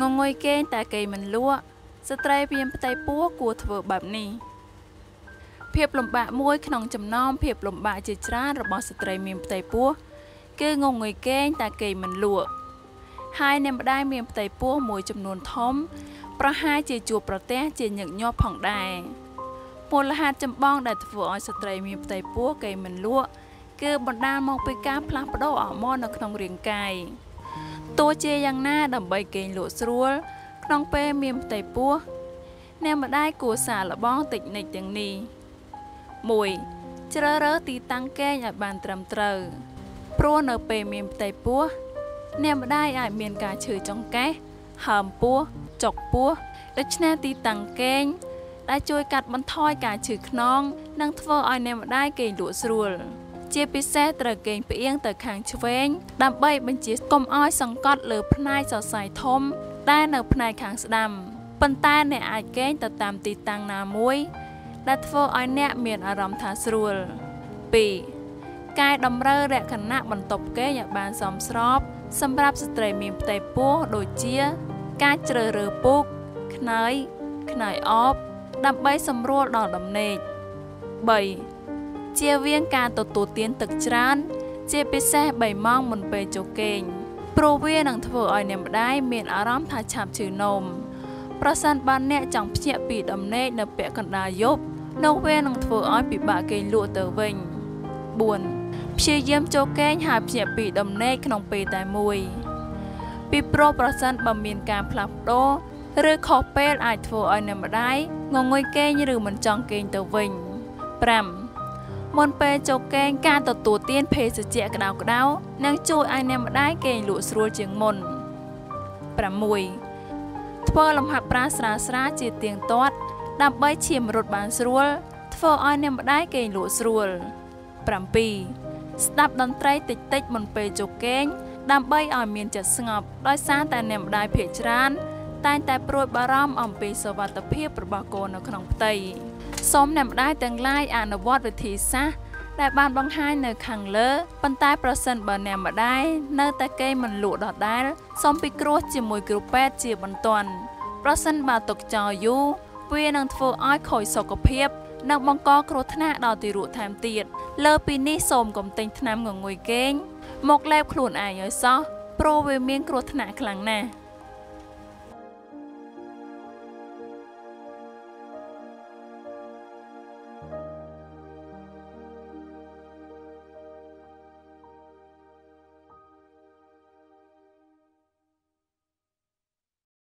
ងងុយគេងតែគេមិនលក់ស្ត្រីមានផ្ទៃពោះគួរធ្វើបែបនេះភាពលំបាកមួយក្នុងចំណោមភាពលំបាកជាច្រើនរបស់ស្ត្រីមានផ្ទៃពោះគឺងងុយគេងតែគេមិនលក់ហើយអ្នកម្ដាយមានផ្ទៃពោះមួយចំនួនធំ ប្រហែលជាជួបប្រទះជាញឹកញាប់ផងដែរមូលហេតុចម្បងដែលធ្វើឲ្យស្ត្រីមានផ្ទៃពោះគេមិនលក់គឺបណ្ដាលមកពីការផ្លាស់ប្ដូរអរម៉ូននៅក្នុងរាងកាយ ទោះជាយ៉ាងណាដើម្បីគេងលក់ស្រួល ក្នុងពេលមានផ្ទៃពោះអ្នកម្ដាយគួរសាកល្បងតិចនិចទាំងនេះ 1. ជ្រើសរើសទីតាំងគេងឲ្យបានត្រឹមត្រូវព្រោះនៅពេលមានផ្ទៃពោះអ្នកម្ដាយអាចមានការឈឺចង្កេះហើមពោះចុកពោះដូច្នេះទីតាំងគេងដែលជួយកាត់បន្ថយការឈឺខ្នង និងធ្វើឲ្យអ្នកម្ដាយគេងលក់ស្រួល ជាពិសេសត្រូវគេងផ្អៀងទៅខាងឆ្វេង ដើម្បីបញ្ជាកុំឲ្យសង្កត់លើផ្នែកសរសៃធំ ដែលនៅផ្នែកខាងស្ដាំប៉ុន្តែអ្នកអាចគេងទៅតាមទីតាំងណាមួយ ដែលធ្វើឲ្យអ្នកមានអារម្មណ៍ថាស្រួល2កែតម្រូវលក្ខណៈបន្ទប់គេងឲ្យបានសមស្របសម្រាប់ស្ត្រីមានផ្ទៃពោះដូចជា ការជ្រើសរើសពូកខ្នើយខ្នើយអបដើម្បីសម្រួលដល់ដំណេក3 ជៀសវាងការទទួលទានទឹកច្រើន ជាពិសេស3ម៉ោងមុនពេលចូលគេងព្រោះវានឹងធ្វើឲ្យអ្នកម្ដាយមានអារម្មណ៍ថាឆាប់ឈឺនោមប្រសិនបើអ្នកចង់ភ្ញាក់ពីដំណេកនៅពាក់កណ្ដាលយប់នោះវានឹងធ្វើឲ្យពិបាកគេងលក់ទៅវិញ4ព្យាយាមចូលគេងហើយភ្ញាក់ពីដំណេកក្នុងពេលតែមួយពីព្រោះប្រសិនបើមានការផ្លាស់ប្ដូរឬខុសពេលអាចធ្វើឲ្យអ្នកម្ដាយងងុយគេងឬមិនចង់គេងទៅវិញ5 មុនពេលចូលគេងការទទួលទានភេសជ្ជៈក្តៅក្តៅនឹងជួយឲ្យអ្នកម្ដាយគេងលក់ស្រួលជាងមុន6ធ្វើលំហាត់ប្រាស្រាលស្រាជាទៀងទាត់ ដើម្បីឈាមរត់បានស្រួល ធ្វើឲ្យអ្នកម្ដាយគេងលក់ស្រួល7ស្ដាប់តន្ត្រីតិចតិចមុនពេលជោគគេងដើម្បីឲ្យមានចិត្តស្ងប់ដោយសារតែអ្នកម្ដាយភ័យច្រើនតែងតែព្រួយបារម្ភអំពីសុវត្ថិភាពរបស់កូននៅក្នុងផ្ទៃ សូមអ្នកម្ដាយទាំងឡាយអនុវត្តវិធីសាស្ត្រដែលបានបង្ហាញនៅខាងលើប៉ុន្តែប្រសិនបើអ្នកម្ដាយនៅតែគេមិនលក់ដដែល សូមពិគ្រោះជាមួយគ្រូពេទ្យជាបន្ទាន់ប្រសិនបើទុកចោលយូរវានឹងធ្វើឲ្យខូចសុខភាពនិងបង្កគ្រោះថ្នាក់ដល់ទារកថែមទៀតលើពីនេះសូមកុំទិញថ្នាំងងុយគេងមកលេបខ្លួនឯងឲ្យសោះព្រោះវាមានគ្រោះថ្នាក់ខ្លាំងណាស់